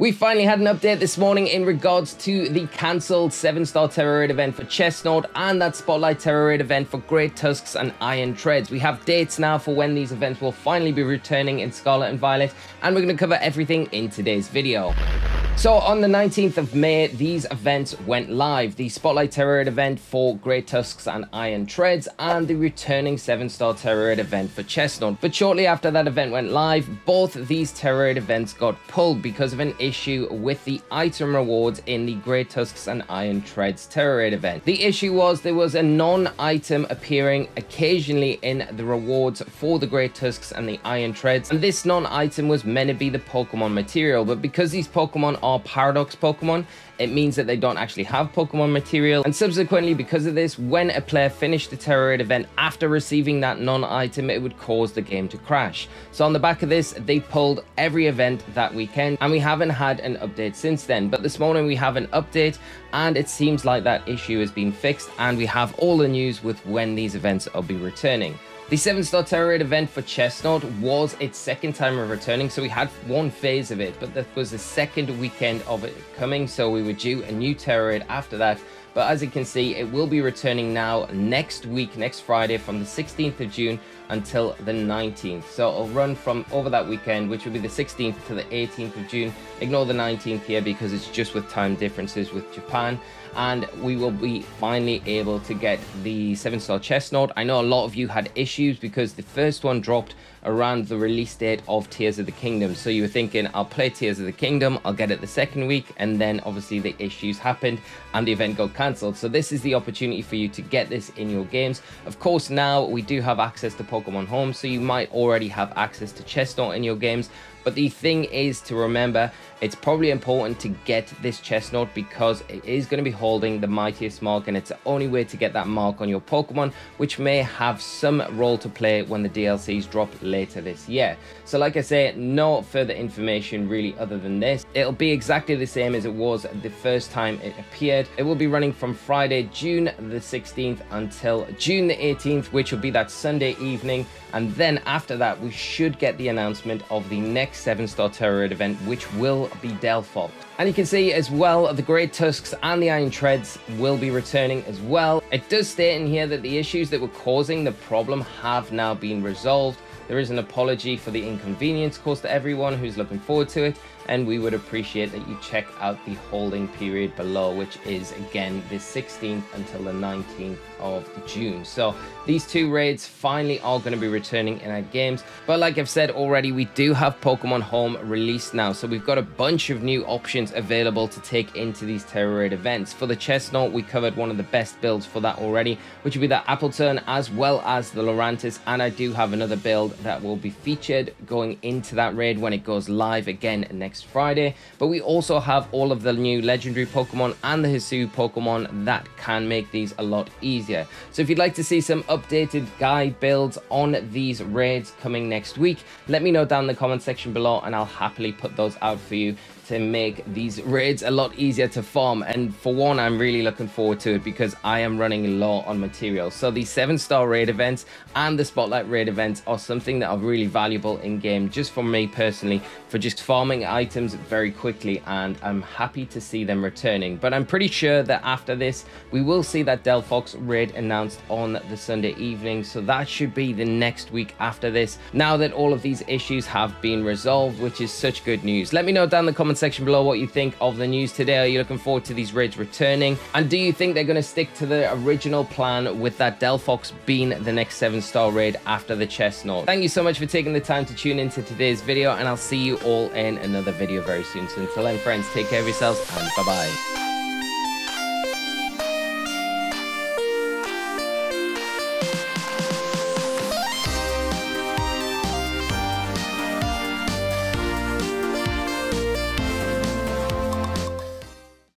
We finally had an update this morning in regards to the cancelled 7-star Tera Raid event for Chesnaught and that Spotlight Tera Raid event for Great Tusks and Iron Treads. We have dates now for when these events will finally be returning in Scarlet and Violet and we're going to cover everything in today's video. So on the 19th of May, these events went live. The Spotlight Tera Raid event for Great Tusks and Iron Treads and the returning 7-star Tera Raid event for Chesnaught. But shortly after that event went live, both these Tera Raid events got pulled because of an issue with the item rewards in the Great Tusks and Iron Treads Tera Raid event. The issue was there was a non-item appearing occasionally in the rewards for the Great Tusks and the Iron Treads, and this non-item was meant to be the Pokemon material, but because these Pokemon are Paradox Pokemon, it means that they don't actually have Pokemon material. And subsequently, because of this, when a player finished the Tera Raid event after receiving that non-item, it would cause the game to crash. So on the back of this, they pulled every event that weekend, and we haven't had an update since then. But this morning we have an update, and it seems like that issue has been fixed, and we have all the news with when these events will be returning. The 7-star Tera Raid event for Chesnaught was its second time of returning, so we had one phase of it, but that was the second weekend of it coming, so we were due a new Tera Raid after that. But as you can see, it will be returning now next week, next Friday, from the 16th of June until the 19th. So it'll run from over that weekend, which will be the 16th to the 18th of June. Ignore the 19th here because it's just with time differences with Japan. And we will be finally able to get the 7-star Chesnaught. I know a lot of you had issues because the first one dropped around the release date of Tears of the Kingdom. So you were thinking, I'll play Tears of the Kingdom, I'll get it the second week, and then obviously the issues happened and the event got cancelled. So this is the opportunity for you to get this in your games. Of course, now we do have access to Pokemon Home, so you might already have access to Chesnaught in your games, but the thing is to remember, it's probably important to get this Chesnaught because it is going to be holding the mightiest mark and it's the only way to get that mark on your Pokemon, which may have some role to play when the DLCs drop later this year. So like I say, no further information really other than this. It'll be exactly the same as it was the first time it appeared. It will be running from Friday, June the 16th until June the 18th, which will be that Sunday evening. And then after that, we should get the announcement of the next 7-star Tera Raid event, which will be Delphox. And you can see as well, the Great Tusks and the Iron Treads will be returning as well. It does state in here that the issues that were causing the problem have now been resolved. There is an apology for the inconvenience caused to everyone who's looking forward to it, and we would appreciate that you check out the holding period below, which is again the 16th until the 19th of June. So these two raids finally are going to be returning in our games. But like I've said already, we do have Pokemon Home released now. So we've got a bunch of new options available to take into these Tera Raid events. For the Chesnaught, we covered one of the best builds for that already, which would be the Appletun as well as the Lurantis. And I do have another build that will be featured going into that raid when it goes live again next Friday. But we also have all of the new legendary Pokemon and the Hisui Pokemon that can make these a lot easier. So if you'd like to see some updated guide builds on these raids coming next week, let me know down in the comment section below and I'll happily put those out for you to make these raids a lot easier to farm. And for one I'm really looking forward to it because I am running low on material so the seven star raid events and the spotlight raid events are something that are really valuable in game just for me personally for just farming items very quickly. And I'm happy to see them returning. But I'm pretty sure that after this we will see that Delphox raid announced on the Sunday evening. So that should be the next week after this now that all of these issues have been resolved which is such good news. Let me know down in the comments section below what you think of the news today. Are you looking forward to these raids returning? And do you think they're going to stick to the original plan with that Delphox being the next 7-star raid after the Chesnaught? Thank you so much for taking the time to tune into today's video, and I'll see you all in another video very soon. So until then, friends, take care of yourselves, and bye-bye.